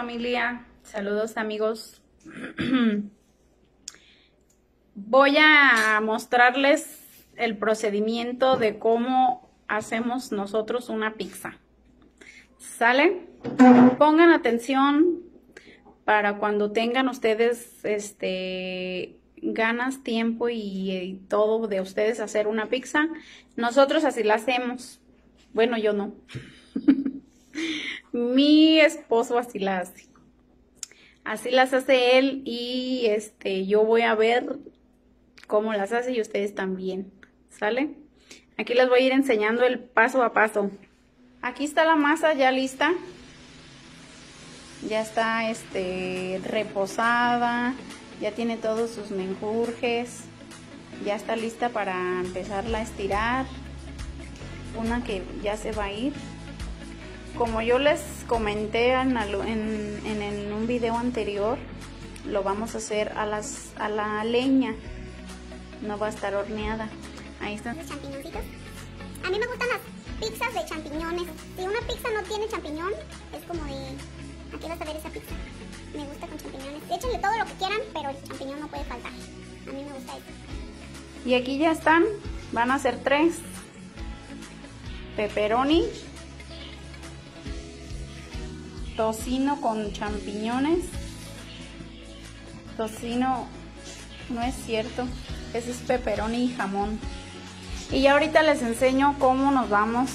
Familia, saludos amigos. Voy a mostrarles el procedimiento de cómo hacemos nosotros una pizza. ¿Sale? Pongan atención para cuando tengan ustedes este ganas, tiempo y, y, todo de ustedes hacer una pizza. Nosotros así la hacemos. Bueno, yo no. Mi esposo así la hace. Así las hace él y este yo voy a ver cómo las hace y ustedes también. ¿Sale? Aquí les voy a ir enseñando el paso a paso. Aquí está la masa ya lista. Ya está este reposada, ya tiene todos sus menjurjes. Ya está lista para empezarla a estirar. Una que ya se va a ir como yo les comenté en, en, en, un video anterior, lo vamos a hacer a, las, a la leña. No va a estar horneada. Ahí están. Los champiñoncitos. A mí me gustan las pizzas de champiñones. Si una pizza no tiene champiñón, es como de... Aquí vas a ver esa pizza. Me gusta con champiñones. Échenle todo lo que quieran, pero el champiñón no puede faltar. A mí me gusta eso. Y aquí ya están. Van a ser tres. Pepperoni tocino con champiñones. Tocino, no es cierto, ese es pepperoni y jamón. Y ya ahorita les enseño cómo nos vamos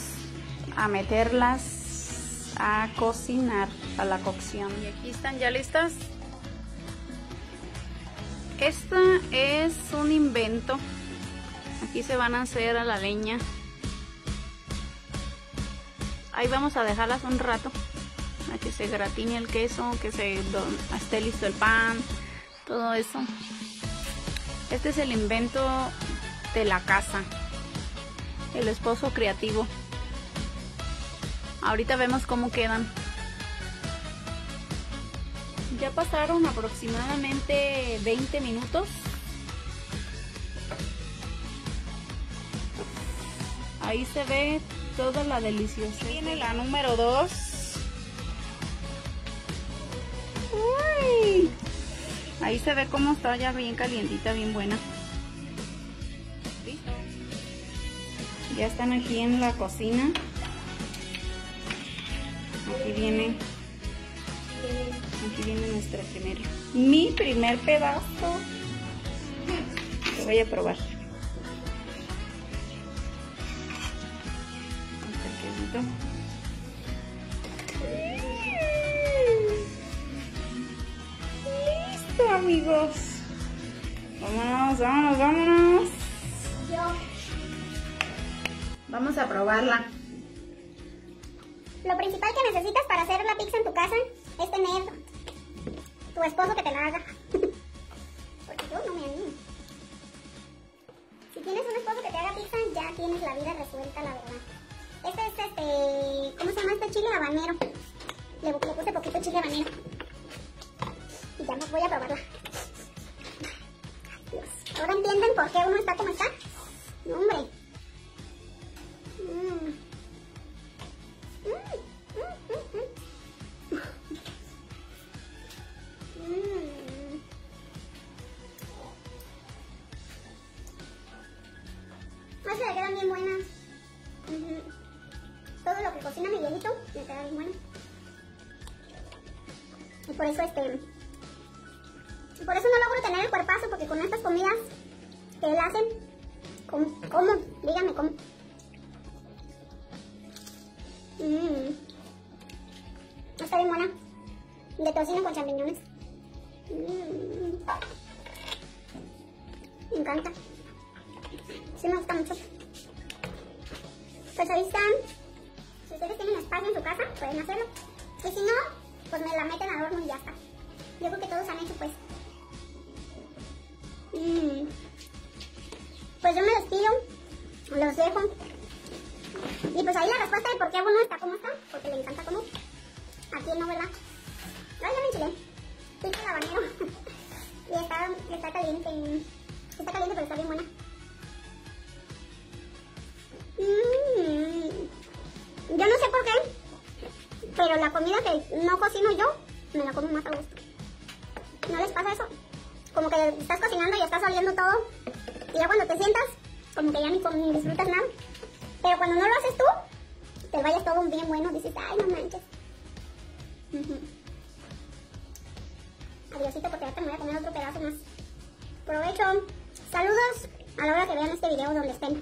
a meterlas a cocinar, a la cocción. Y aquí están ya listas. Esta es un invento. Aquí se van a hacer a la leña. Ahí vamos a dejarlas un rato que se gratine el queso, que se esté listo el pan, todo eso. Este es el invento de la casa, el esposo creativo. Ahorita vemos cómo quedan. Ya pasaron aproximadamente 20 minutos. Ahí se ve toda la deliciosa. Viene la número 2. Ahí se ve cómo está ya bien calientita, bien buena. Ya están aquí en la cocina. Aquí viene, aquí viene nuestra primera, mi primer pedazo. Lo voy a probar. Amigos. Vámonos, vámonos, vámonos. Vamos a probarla. Lo principal que necesitas para hacer la pizza en tu casa es tener tu esposo que te la haga. Porque yo no me animo. Si tienes un esposo que te haga pizza, ya tienes la vida resuelta, la verdad. Este es este, ¿cómo se llama este chile habanero? Le, le puse poquito chile habanero. Y ya voy a probarla. Por qué uno está como está? Hombre. Más se le quedan bien buenas. Todo lo que cocina Miguelito me queda bien bueno. Y por eso este por eso no logro tener el cuerpazo, porque con estas comidas que él hace, ¿cómo? ¿Cómo? Dígame cómo. Mmm. Está bien buena. De tocino con champiñones. Mmm. Me encanta. Sí me gusta mucho. Pues ahí están. Si ustedes tienen espacio en su casa, pueden hacerlo. Y si no, pues me la meten al horno y ya está. Yo creo que todos han hecho pues Mm. Pues yo me despido, los dejo. Y pues ahí la respuesta de por qué uno está como está, porque le encanta comer. Aquí no, ¿verdad? Ay, ya me enchilé. Pico el habanero. y está, está caliente. Está caliente, pero está bien buena. Mm. Yo no sé por qué, pero la comida que no cocino yo, me la como más a gusto. ¿No les pasa eso? Como que estás cocinando y estás oliendo todo. Y ya cuando te sientas, como que ya ni, disfrutas nada. Pero cuando no lo haces tú, te vayas todo bien bueno. Dices, ay, no manches. Adiósito, porque ahorita me voy a comer otro pedazo más. Provecho. Saludos a la hora que vean este video donde estén.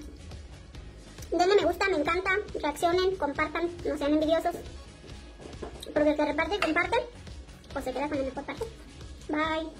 Denle me gusta, me encanta, reaccionen, compartan, no sean envidiosos. Porque el que reparte y comparte, pues se queda con la mejor parte. Bye.